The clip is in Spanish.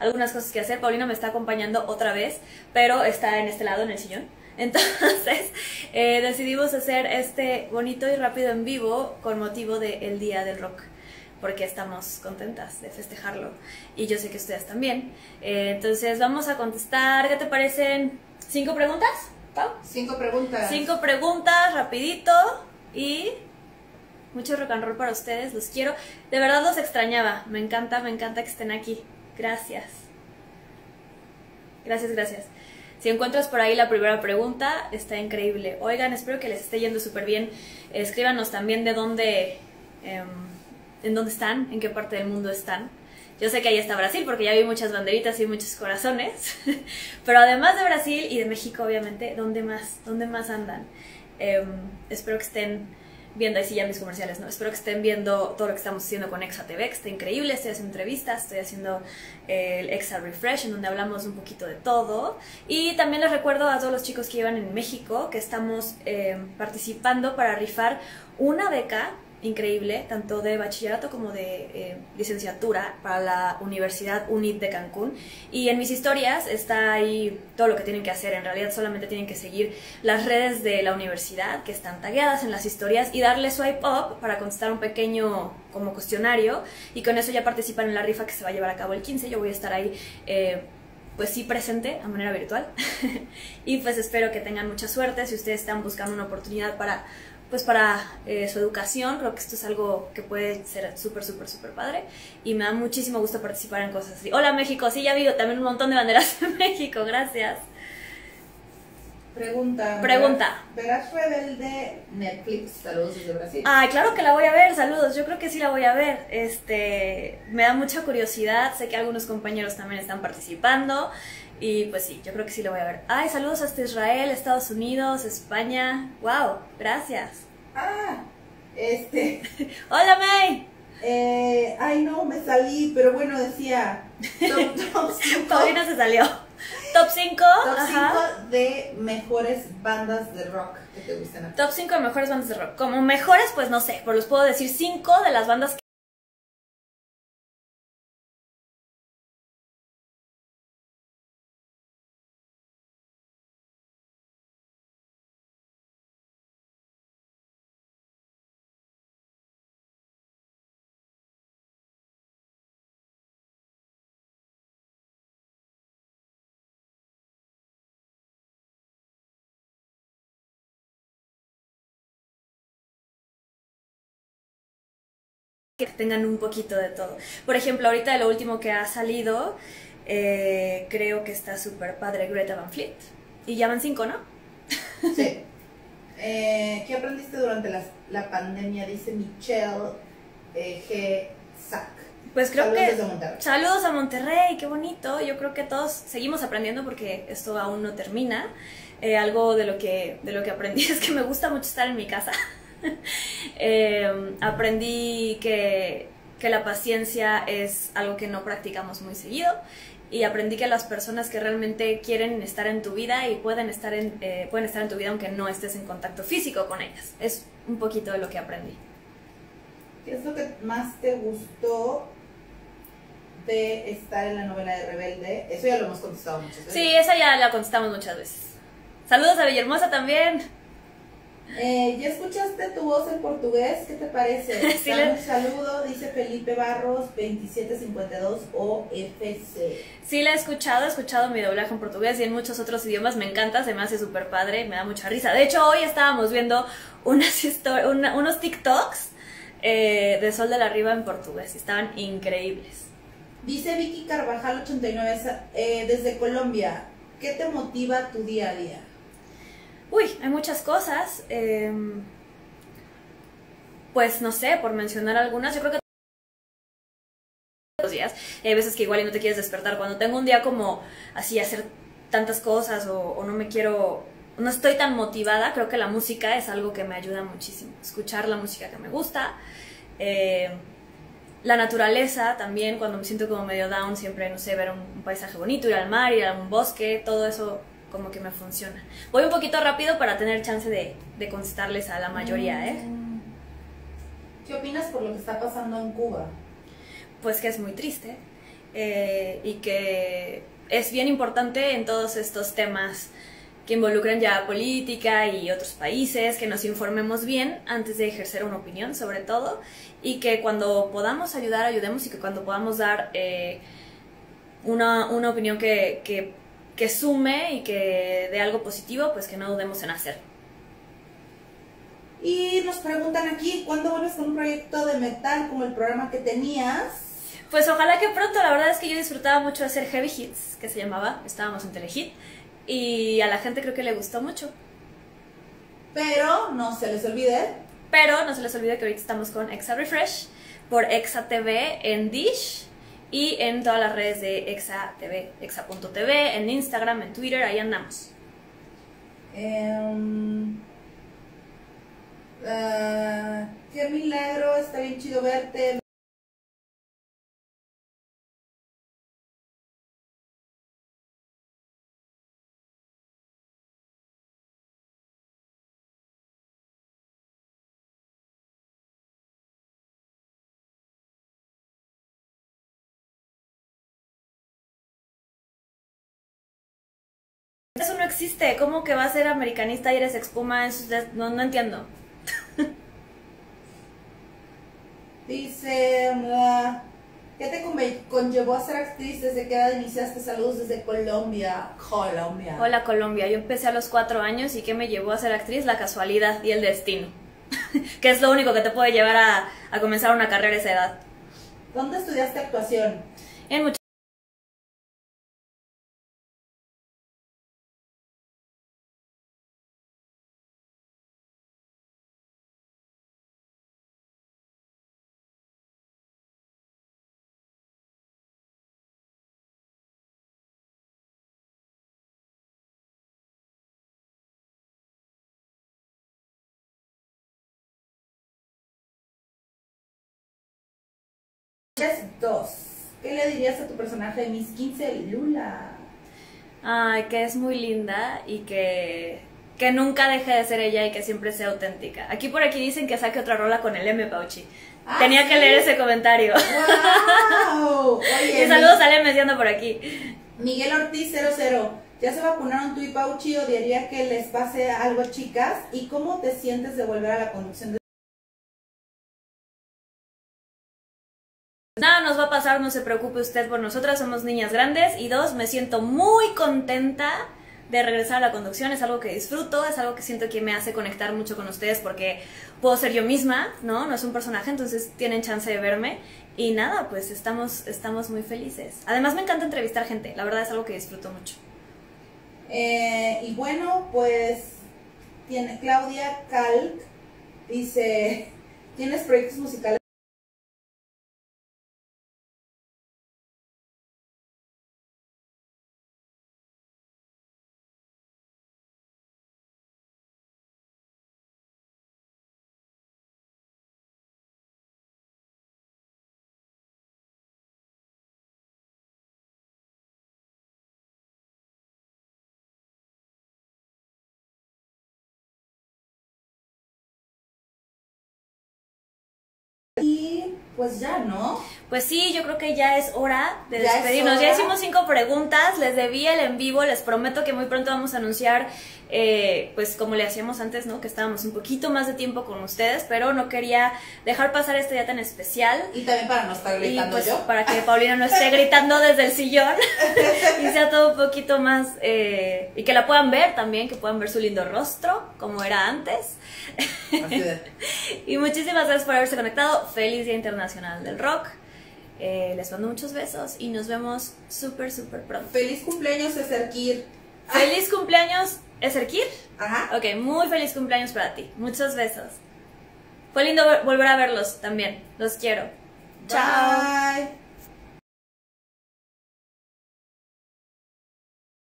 algunas cosas que hacer. Paulina me está acompañando otra vez, pero está en este lado, en el sillón. Entonces eh, decidimos hacer este bonito y rápido en vivo con motivo del Día del Rock porque estamos contentas de festejarlo y yo sé que ustedes también. Eh, entonces vamos a contestar, ¿qué te parecen? ¿Cinco preguntas? Pau? Cinco preguntas. Cinco preguntas, rapidito y mucho rock and roll para ustedes, los quiero. De verdad los extrañaba, me encanta, me encanta que estén aquí. Gracias. Gracias, gracias. Si encuentras por ahí la primera pregunta, está increíble. Oigan, espero que les esté yendo súper bien. Escríbanos también de dónde, em, en dónde están, en qué parte del mundo están. Yo sé que ahí está Brasil porque ya vi muchas banderitas y muchos corazones. Pero además de Brasil y de México, obviamente, ¿dónde más? ¿Dónde más andan? Em, espero que estén viendo, ahí sí ya mis comerciales, ¿no? Espero que estén viendo todo lo que estamos haciendo con Exa TV, que está increíble, estoy haciendo entrevistas, estoy haciendo el Exa Refresh, en donde hablamos un poquito de todo. Y también les recuerdo a todos los chicos que iban en México que estamos em, participando para rifar una beca increíble, tanto de bachillerato como de eh, licenciatura para la Universidad UNIT de Cancún. Y en mis historias está ahí todo lo que tienen que hacer. En realidad solamente tienen que seguir las redes de la universidad que están tagueadas en las historias y darle swipe up para contestar un pequeño como cuestionario y con eso ya participan en la rifa que se va a llevar a cabo el 15. Yo voy a estar ahí. Eh, pues sí presente a manera virtual y pues espero que tengan mucha suerte si ustedes están buscando una oportunidad para pues para eh, su educación, creo que esto es algo que puede ser súper, súper, súper padre y me da muchísimo gusto participar en cosas así. Hola México, sí, ya vi también un montón de banderas de México, gracias. Pregunta. Pregunta. ¿Verás Rebelde Netflix? Saludos desde Brasil. Ay, claro que la voy a ver, saludos, yo creo que sí la voy a ver. Este, me da mucha curiosidad, sé que algunos compañeros también están participando. Y pues sí, yo creo que sí lo voy a ver. Ay, saludos hasta Israel, Estados Unidos, España. Wow, gracias. Ah, este. Hola May. Eh, ay no, me salí, pero bueno, decía top, top 5. Paulina se salió. Top 5. Top 5 de mejores bandas de rock que te gustan. Top 5 de mejores bandas de rock. Como mejores, pues no sé, pero les puedo decir 5 de las bandas que que tengan un poquito de todo. Por ejemplo, ahorita de lo último que ha salido, eh, creo que está súper padre Greta Van Fleet. Y ya van cinco, ¿no? Sí. Eh, ¿Qué aprendiste durante la, la pandemia? Dice Michelle eh, G. Sack. Pues creo Saludos que... desde Monterrey. Saludos a Monterrey, qué bonito. Yo creo que todos seguimos aprendiendo porque esto aún no termina. Eh, algo de lo, que, de lo que aprendí es que me gusta mucho estar en mi casa. Eh, aprendí que, que la paciencia es algo que no practicamos muy seguido y aprendí que las personas que realmente quieren estar en tu vida y pueden estar en, eh, pueden estar en tu vida aunque no estés en contacto físico con ellas. Es un poquito de lo que aprendí. ¿Qué es lo que más te gustó de estar en la novela de Rebelde? Eso ya lo hemos contestado muchas veces. Sí, esa ya la contestamos muchas veces. Saludos a Villahermosa también. Eh, ¿Ya escuchaste tu voz en portugués? ¿Qué te parece? Sí, Dame un saludo, dice Felipe Barros, 2752 OFC. Sí, la he escuchado, he escuchado mi doblaje en portugués y en muchos otros idiomas. Me encanta, se me hace súper padre, me da mucha risa. De hecho, hoy estábamos viendo unas una- unos TikToks eh, de Sol de la Riva en portugués y estaban increíbles. Dice Vicky Carvajal 89 eh, desde Colombia. ¿Qué te motiva tu día a día? Uy, hay muchas cosas. eh, pues no sé, por mencionar algunas, yo creo que los días. Hay veces que igual y no te quieres despertar. Cuando tengo un día como así, hacer tantas cosas o, no me quiero, no estoy tan motivada, creo que la música es algo que me ayuda muchísimo. Escuchar la música que me gusta. eh, la naturaleza también, cuando me siento como medio down, siempre, no sé, ver un paisaje bonito, ir al mar, ir a un bosque, todo eso como que me funciona. Voy un poquito rápido para tener chance de, de contestarles a la mayoría, ¿eh? Mm. ¿Qué opinas por lo que está pasando en Cuba? pues que es muy triste. eh, y que es bien importante en todos estos temas que involucran ya política y otros países, que nos informemos bien antes de ejercer una opinión sobre todo y que cuando podamos ayudar, ayudemos y que cuando podamos dar eh, una, una, opinión que, que, que sume y que dé algo positivo, pues que no dudemos en hacerlo. Y nos preguntan aquí, ¿cuándo vuelves con un proyecto de metal como el programa que tenías? Pues ojalá que pronto, la verdad es que yo disfrutaba mucho de hacer Heavy Hits, que se llamaba, estábamos en Telehit, y a la gente creo que le gustó mucho. Pero no se les olvide. Pero no se les olvide que ahorita estamos con Exa Refresh por Exa TV en Dish y en todas las redes de Exa TV, Exa.tv, en Instagram, en Twitter, ahí andamos. Um, uh, qué milagro, está bien chido verte. Eso no existe. ¿Cómo que va a ser americanista y eres expuma en sus... No, no entiendo. Dice... ¿Qué te conllevó a ser actriz? ¿Desde qué edad iniciaste? Saludos desde Colombia. Colombia. Hola Colombia. Yo empecé a los cuatro años y ¿qué me llevó a ser actriz? La casualidad y el destino. que es lo único que te puede llevar a, a comenzar una carrera a esa edad. ¿Dónde estudiaste actuación? En muchas dos. ¿Qué le dirías a tu personaje de Miss 15, Lula? Ay, que es muy linda y que, que nunca deje de ser ella y que siempre sea auténtica. Aquí por aquí dicen que saque otra rola con el M, Pauchi. Ah, Tenía que leer ese comentario. ¡Wow! Oye, y saludos a me siendo por aquí. Miguel Ortiz 00. ¿Ya se vacunaron tú y Pauchi? ¿Odiaría que les pase algo, chicas? ¿Y cómo te sientes de volver a la conducción de Nada nos va a pasar, no se preocupe usted por nosotras, somos niñas grandes. Y dos, me siento muy contenta de regresar a la conducción, es algo que disfruto, es algo que siento que me hace conectar mucho con ustedes porque puedo ser yo misma, ¿no? No es un personaje, entonces tienen chance de verme. Y nada, pues estamos, estamos muy felices. Además me encanta entrevistar gente, la verdad es algo que disfruto mucho. Eh, y bueno, pues tiene Claudia Kalk dice, ¿tienes proyectos musicales? Pues ya, ¿no? Pues sí, yo creo que ya es hora de Ya es despedirnos. Ya hicimos cinco preguntas, les debí el en vivo, les prometo que muy pronto vamos a anunciar, eh, pues como le hacíamos antes, ¿no? Que estábamos un poquito más de tiempo con ustedes, pero no quería dejar pasar este día tan especial. Y también para no estar Y gritando pues yo. para que Paulina no esté gritando desde el sillón y sea todo un poquito más eh, y que la puedan ver también, que puedan ver su lindo rostro como era antes. Así de- Y muchísimas gracias por haberse conectado. Feliz Día Internacional del Rock. Eh, les mando muchos besos y nos vemos súper, súper pronto. Feliz cumpleaños, Kir. Feliz cumpleaños, Eserkir. Ajá. Ok, muy feliz cumpleaños para ti. Muchos besos. Fue lindo ver- volver a verlos también. Los quiero. Chao.